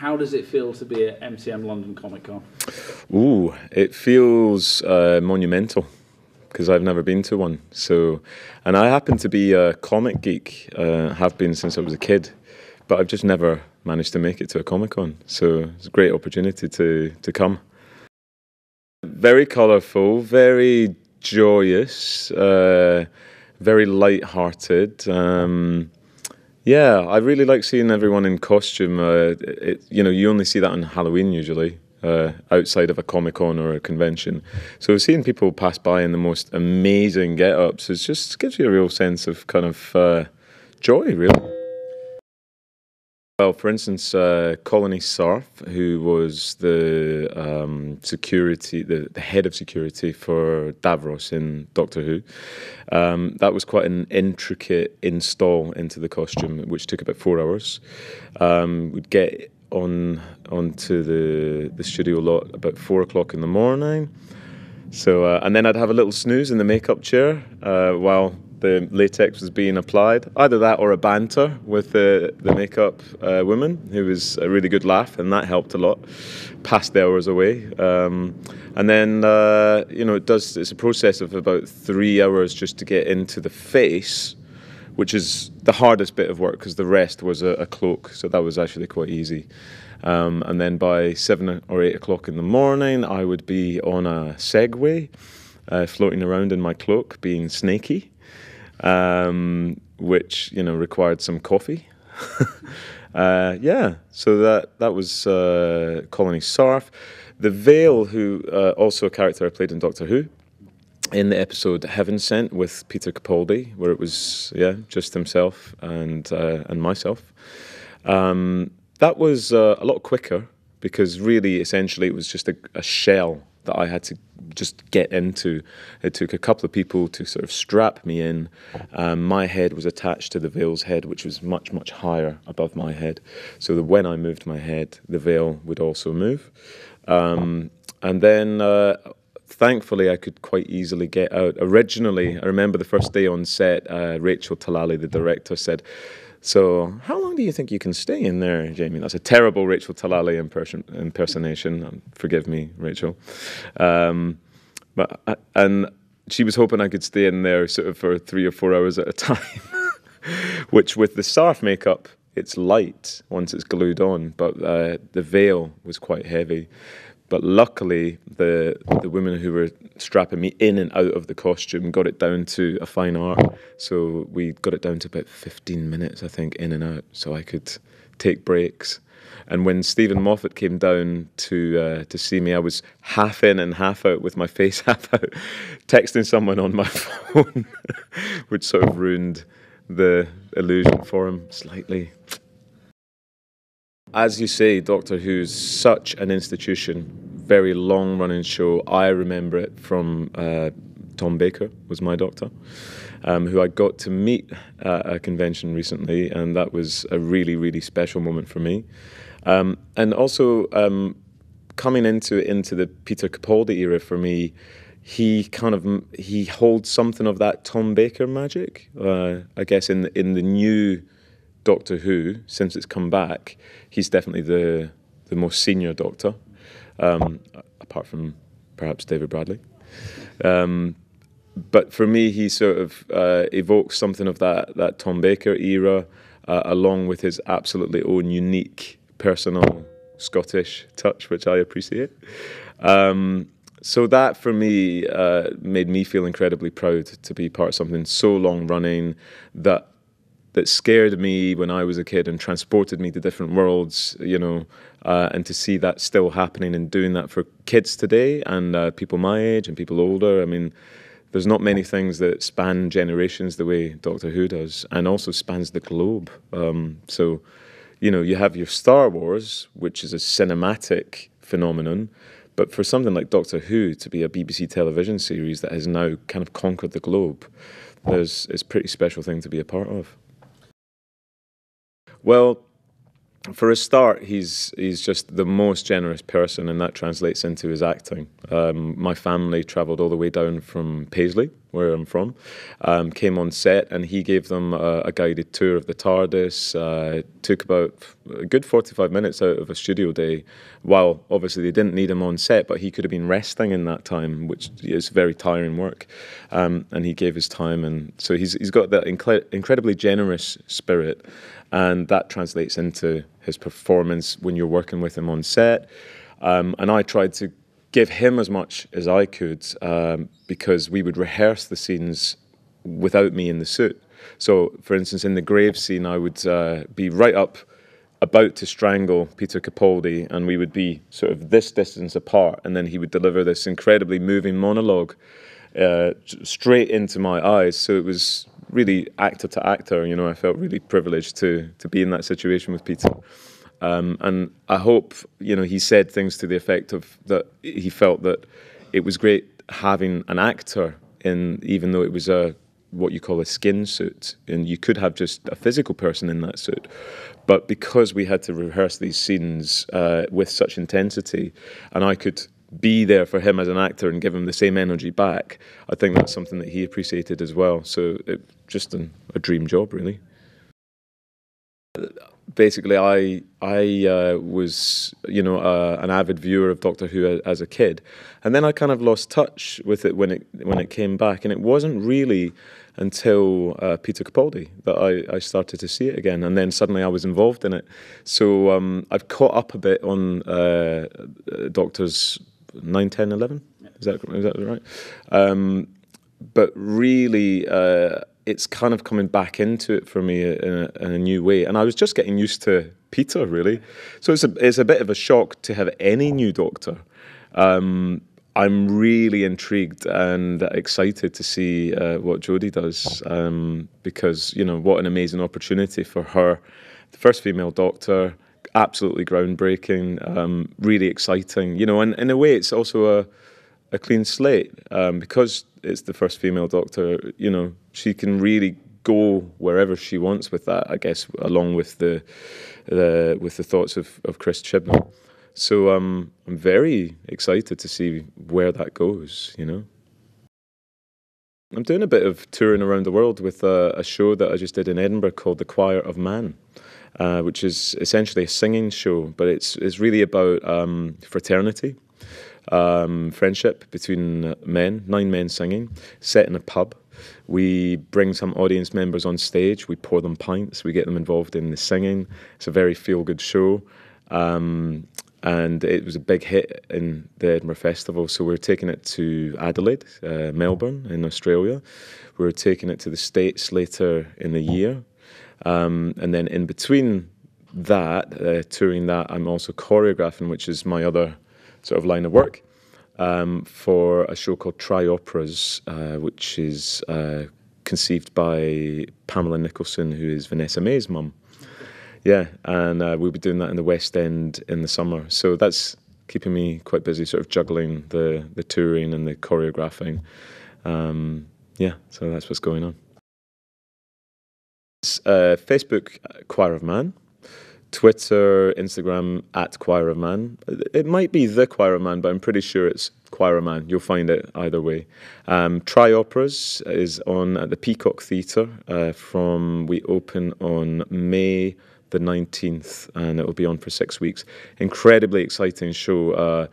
How does it feel to be at MCM London Comic Con? Ooh, it feels uh, monumental because I've never been to one. So, and I happen to be a comic geek, uh, have been since I was a kid, but I've just never managed to make it to a Comic Con. So it's a great opportunity to to come. Very colourful, very joyous, uh, very light-hearted. Um, yeah, I really like seeing everyone in costume. Uh, it, you know, you only see that on Halloween usually uh, outside of a Comic Con or a convention. So seeing people pass by in the most amazing get ups is just gives you a real sense of kind of uh, joy, really. Well, for instance, uh, Colony Sarff, who was the um, security, the, the, head of security for Davros in Doctor Who, um, that was quite an intricate install into the costume, which took about four hours. Um, we'd get on onto the the studio lot about four o'clock in the morning. So uh, and then I'd have a little snooze in the makeup chair uh, while the latex was being applied. Either that or a banter with the the makeup uh, woman, who was a really good laugh, and that helped a lot. Passed the hours away, um, and then uh, you know it does. It's a process of about three hours just to get into the face which is the hardest bit of work because the rest was a, a, cloak, so that was actually quite easy. Um, and then by seven or eight o'clock in the morning, I would be on a Segway, uh, floating around in my cloak, being snaky, um, which you know required some coffee. uh, yeah, so that that was uh, Colony Sarff. The Veil, who uh, also a character I played in Doctor Who in the episode Heaven Sent with Peter Capaldi, where it was yeah just himself and uh, and myself. Um, that was uh, a lot quicker because really, essentially, it was just a, a, shell that I had to just get into. It took a couple of people to sort of strap me in. Um, my head was attached to the veil's head, which was much much higher above my head, so that when I moved my head, the veil would also move. Um, and then uh, thankfully, I could quite easily get out. Originally, I remember the first day on set, uh, Rachel Talalay, the director, said, so, how long do you think you can stay in there, Jami? That's a terrible Rachel Talalay imperson- impersonation. Um, forgive me, Rachel. Um, but uh, and she was hoping I could stay in there sort of for three or four hours at a time, which with the Sarff makeup, it's light once it's glued on, but uh, the veil was quite heavy. But luckily, the the women who were strapping me in and out of the costume got it down to a fine art. So we got it down to about 15 minutes, I think, in and out, so I could take breaks. And when Steven Moffat came down to uh, to see me, I was half in and half out with my face half out, texting someone on my phone, which sort of ruined the illusion for him slightly. As you say, Doctor Who's such an institution, very long running show. I remember it from uh, Tom Baker was my doctor, um, who I got to meet at a convention recently, and that was a really, really special moment for me. Um, and also um, coming into into the Peter Capaldi era for me, he kind of he holds something of that Tom Baker magic. Uh, I guess in in the new Doctor Who, since it's come back, he's definitely the the most senior Doctor, um, apart from perhaps David Bradley. Um, but for me, he sort of uh, evokes something of that that Tom Baker era, uh, along with his absolutely own unique personal Scottish touch, which I appreciate. Um, so that for me uh, made me feel incredibly proud to be part of something so long running that that scared me when I was a kid and transported me to different worlds, you know, uh, and to see that still happening and doing that for kids today and uh, people my age and people older. I mean, there's not many things that span generations the way Doctor Who does, and also spans the globe. Um, so, you know, you have your Star Wars, which is a cinematic phenomenon, but for something like Doctor Who to be a BBC television series that has now kind of conquered the globe, there's it's a pretty special thing to be a part of. Well, for a start, he's he's just the most generous person, and that translates into his acting. Um, my family travelled all the way down from Paisley where I'm from, um, came on set and he gave them a, a guided tour of the TARDIS. Uh, took about a good 45 minutes out of a studio day. While obviously they didn't need him on set, but he could have been resting in that time, which is very tiring work. Um, and he gave his time, and so he's he's got that incre- incredibly generous spirit, and that translates into his performance when you're working with him on set. Um, and I tried to give him as much as I could um, because we would rehearse the scenes without me in the suit. So, for instance, in the grave scene, I would uh, be right up about to strangle Peter Capaldi, and we would be sort of this distance apart, and then he would deliver this incredibly moving monologue uh, straight into my eyes. So it was really actor to actor. You know, I felt really privileged to to be in that situation with Peter. Um, and I hope, you know, he said things to the effect of that he felt that it was great having an actor in, even though it was a what you call a skin suit, and you could have just a physical person in that suit. But because we had to rehearse these scenes uh, with such intensity, and I could be there for him as an actor and give him the same energy back, I think that's something that he appreciated as well. So it just an, a dream job, really basically, I I uh, was you know uh, an avid viewer of Doctor Who as a kid, and then I kind of lost touch with it when it when it came back, and it wasn't really until uh, Peter Capaldi that I, I started to see it again, and then suddenly I was involved in it. So um, I've caught up a bit on uh, Doctors 9, 10, 11. Is that is that right? Um, but really uh, it's kind of coming back into it for me in a, in a, new way. And I was just getting used to Peter, really. So it's a, it's a bit of a shock to have any new doctor. Um, I'm really intrigued and excited to see uh, what Jodie does um, because, you know, what an amazing opportunity for her. The first female doctor, absolutely groundbreaking, um, really exciting. You know, and in a way, it's also a, a clean slate um, because it's the first female doctor. You know, she can really go wherever she wants with that. I guess along with the, the with the thoughts of, of Chris Chibnall. So um, I'm very excited to see where that goes. You know. I'm doing a bit of touring around the world with a, a show that I just did in Edinburgh called The Choir of Man, uh, which is essentially a singing show, but it's it's really about um, fraternity um, friendship between men, nine men singing, set in a pub. We bring some audience members on stage, we pour them pints, we get them involved in the singing. It's a very feel good show. Um, and it was a big hit in the Edinburgh Festival. So we're taking it to Adelaide, uh, Melbourne in Australia. We're taking it to the States later in the year. Um, and then in between that, uh, touring that, I'm also choreographing, which is my other sort of line of work um, for a show called Tri Operas, uh, which is uh, conceived by Pamela Nicholson, who is Vanessa-Mae's mum. Yeah, and uh, we'll be doing that in the West End in the summer. So that's keeping me quite busy, sort of juggling the the touring and the choreographing. Um, yeah, so that's what's going on. It's, uh, Facebook uh, Choir of Man. Twitter, Instagram at Choir of Man. It might be the Choir of Man, but I'm pretty sure it's Choir of Man. You'll find it either way. Um, Operas is on at the Peacock Theatre uh, from we open on May the 19th, and it will be on for six weeks. Incredibly exciting show. Uh,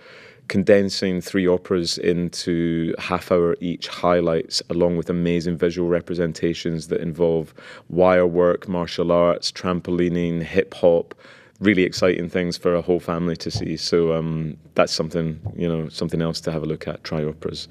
condensing three operas into half hour each highlights, along with amazing visual representations that involve wire work, martial arts, trampolining, hip hop. Really exciting things for a whole family to see. So um, that's something, you know, something else to have a look at. Tri operas.